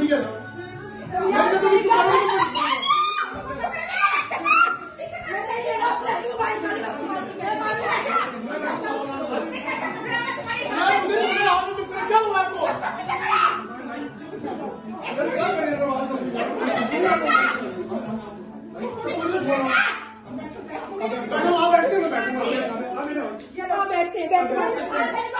ठीक है बैठते हो। बैठते बैठते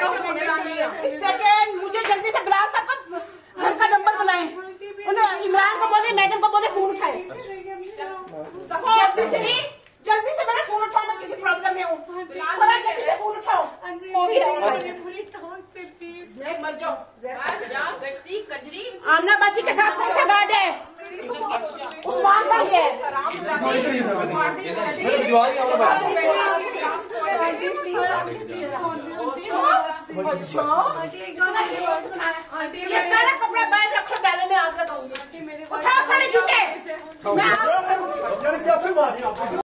मैडम को बोले फ़ोन उठाए। जल्दी जल्दी से मेरा फ़ोन उठाओ, मैं किसी प्रॉब्लम में हूँ। जल्दी से फ़ोन उठाओ। मर जाओ आमना बाजी के साथ कौन सा गार्ड है? उस्मान भाई है अच्छा। ये सारा कपड़ा बाहर आग लगाऊँगी उठाओ सारे जूते